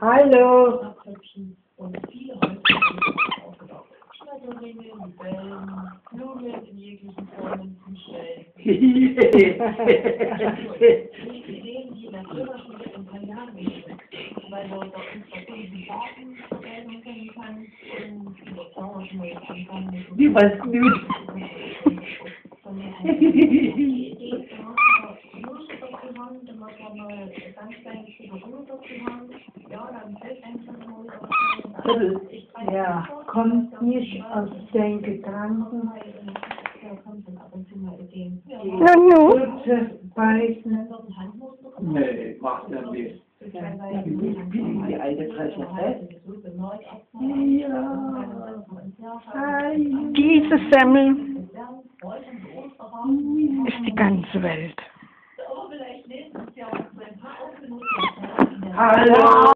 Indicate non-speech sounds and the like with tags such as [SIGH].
Hallo. Und viele Holzprodukte aufgebaut. Schmetterlinge, Libellen, Blumen in jeglichen Formen und Stellen. Die Ideen, die in der Filmerschule in ein paar Jahren gehen, weil bei uns verschiedene Daten verwenden können kann und mal jetzt anfangen müssen. Wie was gut. Die Idee ist auch Muschel dazu haben, dann muss man [LAUGHS] mal ganz kleine Stücke Ruhe haben. Ja, kommt nicht aus den Gedanken, Nu, nu. Kurze beißen. Nee, macht ja nicht. Wie die alte Fresse fest. Ja. Diese Semmel ist die ganze Welt. Hallo.